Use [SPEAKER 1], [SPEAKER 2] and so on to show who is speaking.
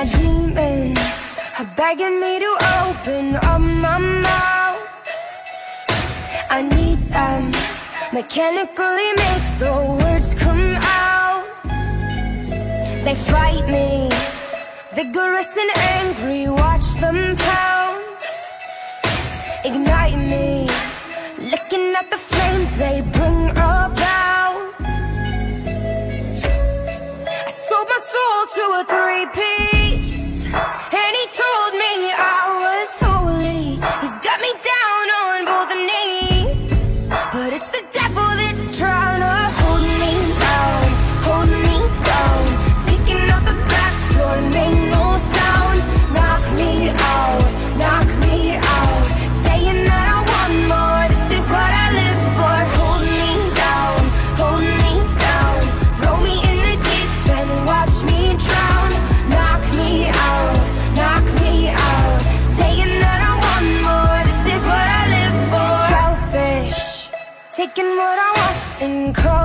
[SPEAKER 1] My demons are begging me to open up my mouth. I need them mechanically make the words come out. They fight me, vigorous and angry, watch them pounce. Ignite me, looking at the flames they bring about. I sold my soul to a three-piece Taking what I want and calling